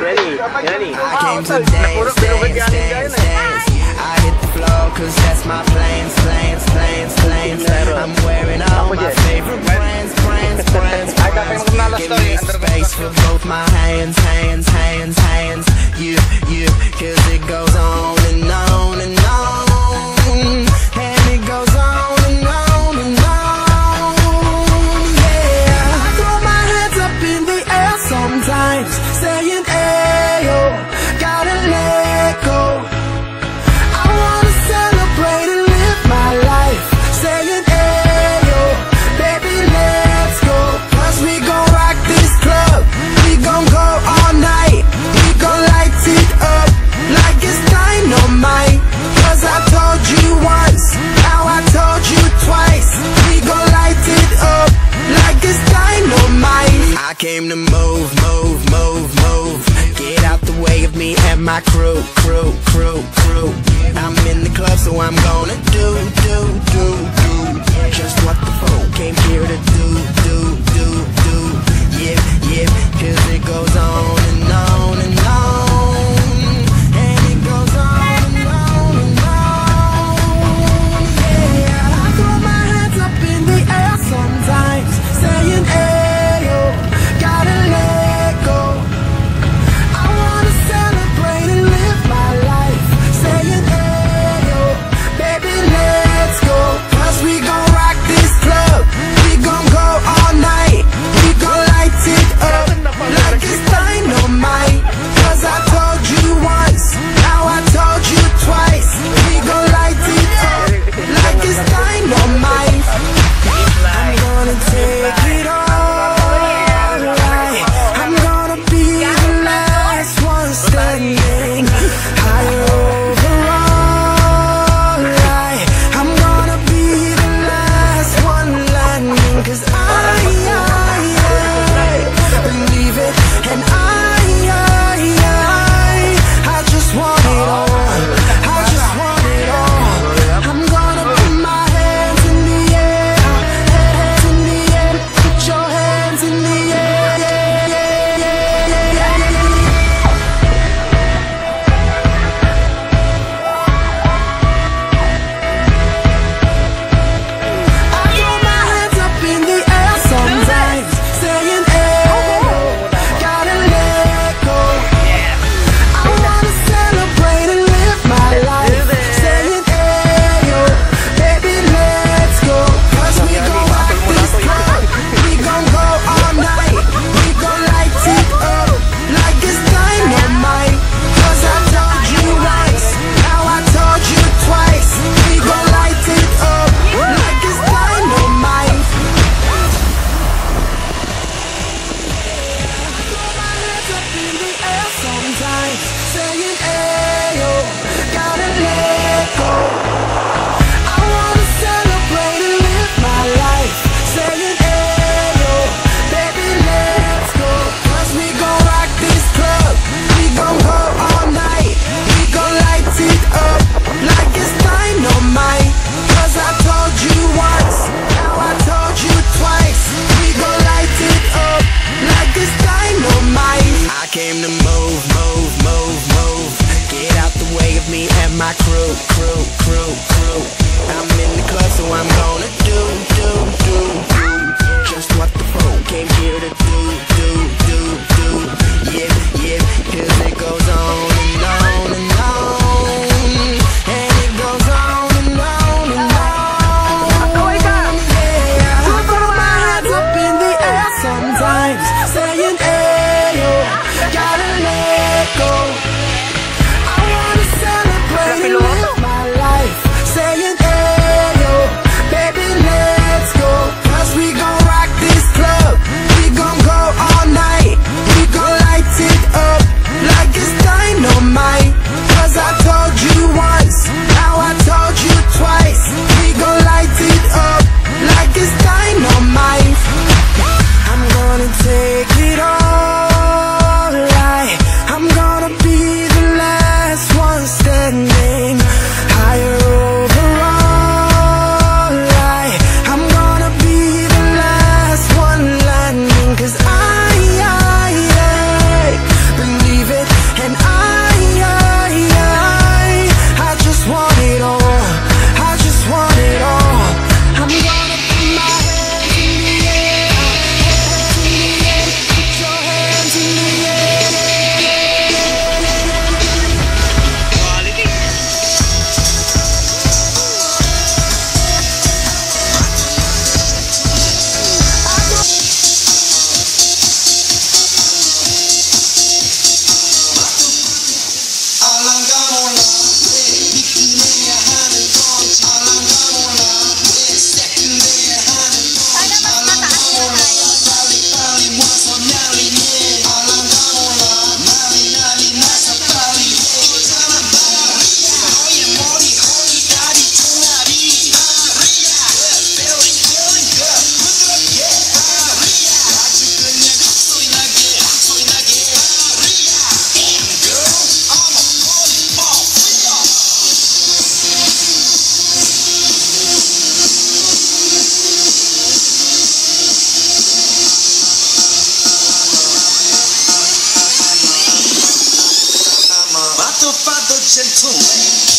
Ready, ready. I came to dance, dance, dance, dance. I hit the floor cause that's my plans, plans, plans, plans. I'm wearing all my favorite brands, brands, brands, brands. Give me space for both my hands, hands, hands, hands. You, you, cause it goes on. came to at my crew, crew, crew, crew. I'm in the club, so I'm gonna do, do, do, do. Just what the phone came here to do. Season 2.